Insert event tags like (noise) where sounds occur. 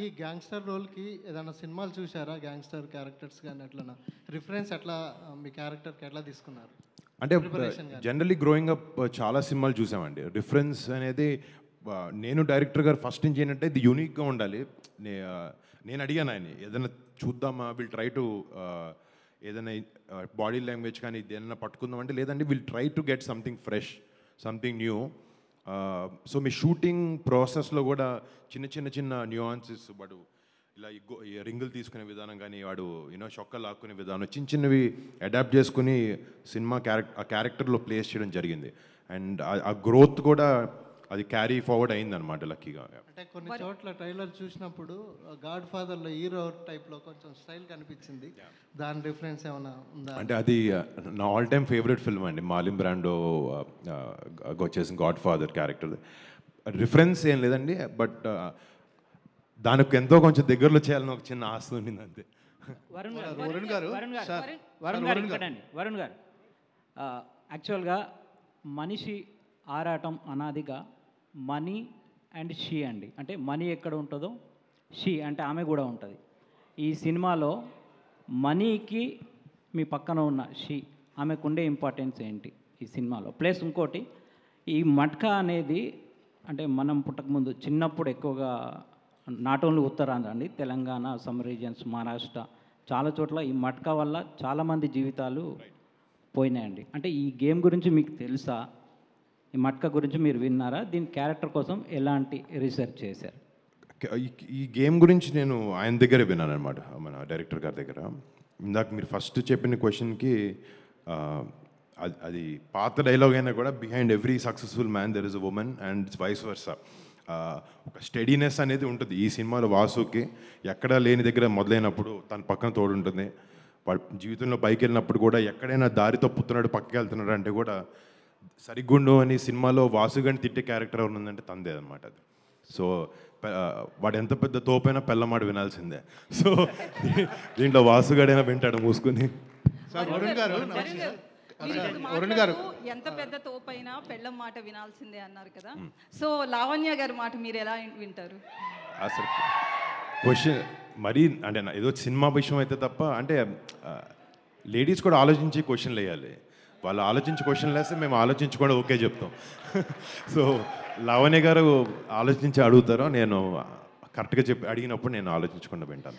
ఈ గ్యాంగ్స్టర్ రోల్కి ఏదైనా సినిమాలు చూసారా గ్యాంగ్స్టర్ క్యారెక్టర్స్ కానీ ఎట్లనా రిఫరెన్స్ ఎట్లా మీ క్యారెక్టర్కి ఎట్లా తీసుకున్నారు? అంటే. జనరలీ గ్రోయింగ్ అప్ చాలా సినిమాలు చూసామండి. రిఫరెన్స్ అనేది నేను డైరెక్టర్ గారు ఫస్ట్ నుంచి ఏంటంటే ఇది యూనిక్గా ఉండాలి. నేను అడిగాను ఆయన ఏదైనా చూద్దామా? విల్ ట్రై టు ఏదైనా బాడీ లాంగ్వేజ్ కానీ ఇది ఏదైనా పట్టుకుందాం అంటే లేదంటే will try to get something fresh something new so me shooting ప్రాసెస్లో కూడా చిన్న చిన్న చిన్న న్యూఆన్సెస్ వాడు ఇలా ఈ రింగులు తీసుకునే విధానం కానీ వాడు యూనో చొక్క లాక్కునే విధానం చిన్న చిన్నవి అడాప్ట్ చేసుకుని సినిమా క్యారెక్టర్ ఆ క్యారెక్టర్లో ప్లేస్ చేయడం జరిగింది. అండ్ ఆ గ్రోత్ కూడా అది క్యారీ ఫార్వర్డ్ అయిందనమాట లక్కీగా అంటే కొన్ని చోట్ల ట్రైలర్ చూసినప్పుడు గాడ్ ఫాదర్లో హీరో టైప్లో కొంచెం స్టైల్ కనిపించింది. దాని రిఫరెన్స్ ఏమైనా ఉందా? అంటే అది నా ఆల్ టైమ్ ఫేవరెట్ ఫిల్మ్ అండి మాలిం బ్రాండో వచ్చేసి గాడ్ ఫాదర్ క్యారెక్టర్ రిఫరెన్స్ ఏం లేదండి బట్ దానికి ఎంతో కొంచెం దగ్గరలో చేయాలని ఒక చిన్న ఆశ ఉండింది అంతే. వరుణ్ గారు వరుణ్ గారు? వరుణ్ గారు వరుణ్ గారు యాక్చువల్గా మనిషి ఆరాటం అనాదిగా మనీ అండ్ షీ అండి. అంటే మనీ ఎక్కడ ఉంటుందో షీ అంటే ఆమె కూడా ఉంటుంది. ఈ సినిమాలో మనీకి మీ పక్కన ఉన్న షీ ఆమెకు ఉండే ఇంపార్టెన్స్ ఏంటి ఈ సినిమాలో? ప్లస్ ఇంకోటి ఈ మట్కా అనేది అంటే మనం పుట్టకముందు చిన్నప్పుడు ఎక్కువగా నాట్ ఓన్లీ ఉత్తరాంధ్ర అండి తెలంగాణ సమ్ రీజన్స్ మహారాష్ట్ర చాలా చోట్ల ఈ మట్కా వల్ల చాలామంది జీవితాలు పోయినాయండి. అంటే ఈ గేమ్ గురించి మీకు తెలుసా? ఈ మట్కా గురించి మీరు విన్నారా? దీని క్యారెక్టర్ కోసం ఎలాంటి రీసెర్చ్ చేశారు? ఈ- ఈ గేమ్ గురించి నేను ఆయన దగ్గరే విన్నాను అనమాట మన డైరెక్టర్ గారి దగ్గర. ఇందాక మీరు ఫస్ట్ చెప్పిన క్వశ్చన్కి అది పాత డైలాగ్ అయినా కూడా behind every successful man there is a women and vice versa ఒక స్టడీనెస్ అనేది ఉంటుంది. ఈ సినిమాలో వాసుకి ఎక్కడా లేని దగ్గర మొదలైనప్పుడు తన పక్కన తోడు ఉంటుంది. వాడు జీవితంలో పైకి వెళ్ళినప్పుడు కూడా ఎక్కడైనా దారి తప్పుతున్నాడు పక్కకి వెళ్తున్నాడు అంటే కూడా సరిగ్గుండు అని సినిమాలో వాసుగని తిట్టే క్యారెక్టర్ ఎవరు ఉందంటే తందే అనమాట అది. సో వాడు ఎంత పెద్ద తోపైనా పెళ్ళమాట వినాల్సిందే. సో దీంట్లో వాసుగాడైనా వింటాడు మూసుకుని. వరుణ్ గారు ఎంత పెద్ద తోపైనా పెళ్ళం మాట వినాల్సిందే అన్నారు కదా. సో లావణ్య గారి మాట మీరు ఎలా వింటారు? అసలు క్వశ్చన్ మరీ అంటే నా- ఏదో సినిమా విషయం అయితే తప్ప అంటే లేడీస్ కూడా ఆలోచించి క్వశ్చన్లు వేయాలి. వాళ్ళు ఆలోచించి క్వశ్చన్లు లేస్తే మేము ఆలోచించకుండా ఓకే చెప్తాం. (laughs) సో లావణ్య గారు ఆలోచించి అడుగుతారో నేను కరెక్ట్గా చెప్పి అడిగినప్పుడు నేను ఆలోచించకుండా వింటాను.